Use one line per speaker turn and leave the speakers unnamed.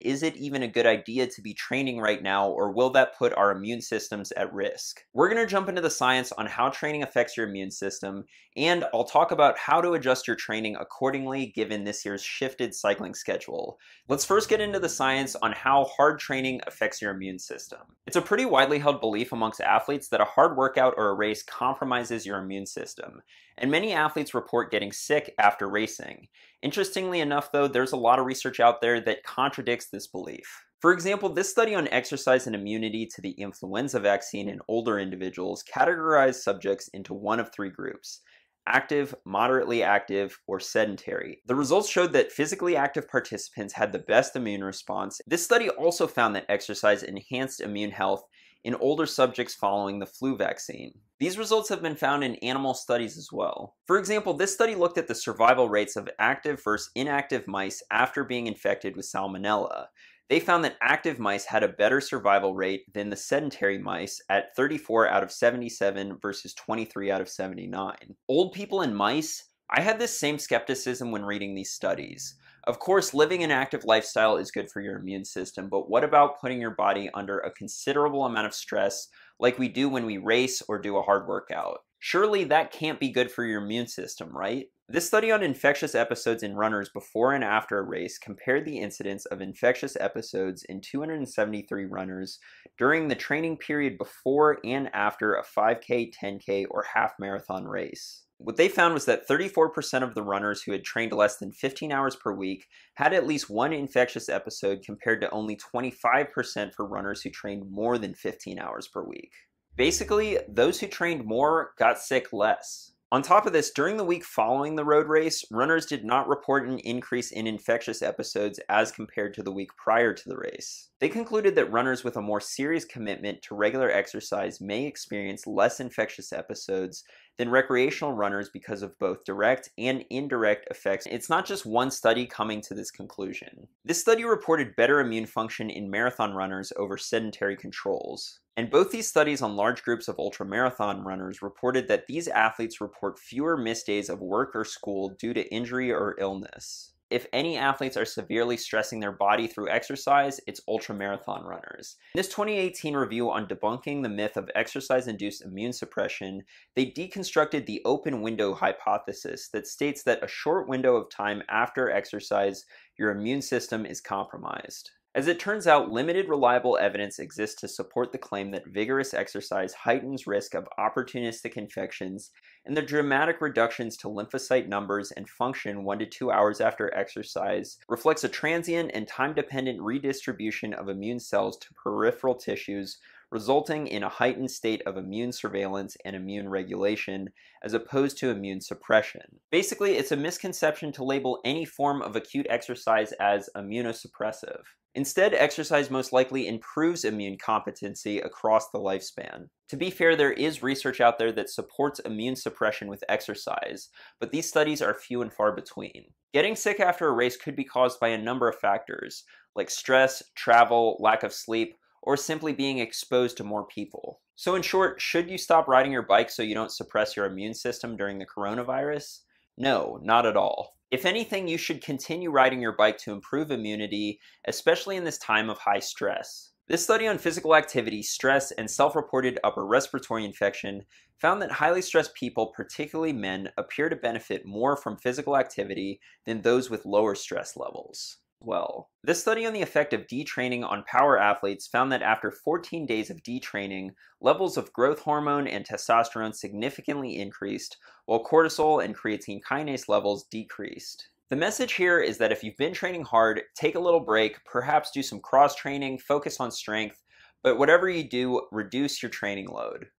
is it even a good idea to be training right now, or will that put our immune systems at risk? We're to jump into the science on how training affects your immune system, and I'll talk about how to adjust your training accordingly given this year's shifted cycling schedule. Let's first get into the science on how hard training affects your immune system. It's a pretty widely held belief amongst athletes that a hard workout or a race compromises your immune system, and many athletes report getting sick after racing. Interestingly enough, though, there's a lot of research out there that contradicts this belief. For example, this study on exercise and immunity to the influenza vaccine in older individuals categorized subjects into one of three groups active, moderately active, or sedentary. The results showed that physically active participants had the best immune response. This study also found that exercise enhanced immune health in older subjects following the flu vaccine. These results have been found in animal studies as well. For example, this study looked at the survival rates of active versus inactive mice after being infected with salmonella. They found that active mice had a better survival rate than the sedentary mice at 34 out of 77 versus 23 out of 79. Old people and mice, I had this same skepticism when reading these studies. Of course, living an active lifestyle is good for your immune system, but what about putting your body under a considerable amount of stress like we do when we race or do a hard workout? Surely that can't be good for your immune system, right? This study on infectious episodes in runners before and after a race compared the incidence of infectious episodes in 273 runners during the training period before and after a 5K, 10K, or half marathon race. What they found was that 34% of the runners who had trained less than 15 hours per week had at least one infectious episode compared to only 25% for runners who trained more than 15 hours per week. Basically, those who trained more got sick less. On top of this, during the week following the road race, runners did not report an increase in infectious episodes as compared to the week prior to the race. They concluded that runners with a more serious commitment to regular exercise may experience less infectious episodes than recreational runners because of both direct and indirect effects. It's not just one study coming to this conclusion. This study reported better immune function in marathon runners over sedentary controls. And both these studies on large groups of ultramarathon runners reported that these athletes report fewer missed days of work or school due to injury or illness if any athletes are severely stressing their body through exercise, it's ultramarathon runners. In this 2018 review on debunking the myth of exercise-induced immune suppression, they deconstructed the open window hypothesis that states that a short window of time after exercise, your immune system is compromised. As it turns out, limited reliable evidence exists to support the claim that vigorous exercise heightens risk of opportunistic infections, and the dramatic reductions to lymphocyte numbers and function 1 to 2 hours after exercise reflects a transient and time-dependent redistribution of immune cells to peripheral tissues resulting in a heightened state of immune surveillance and immune regulation, as opposed to immune suppression. Basically, it's a misconception to label any form of acute exercise as immunosuppressive. Instead, exercise most likely improves immune competency across the lifespan. To be fair, there is research out there that supports immune suppression with exercise, but these studies are few and far between. Getting sick after a race could be caused by a number of factors, like stress, travel, lack of sleep, or simply being exposed to more people. So in short, should you stop riding your bike so you don't suppress your immune system during the coronavirus? No, not at all. If anything, you should continue riding your bike to improve immunity, especially in this time of high stress. This study on physical activity, stress, and self-reported upper respiratory infection found that highly stressed people, particularly men, appear to benefit more from physical activity than those with lower stress levels well. This study on the effect of detraining on power athletes found that after 14 days of detraining, levels of growth hormone and testosterone significantly increased, while cortisol and creatine kinase levels decreased. The message here is that if you've been training hard, take a little break, perhaps do some cross training, focus on strength, but whatever you do, reduce your training load.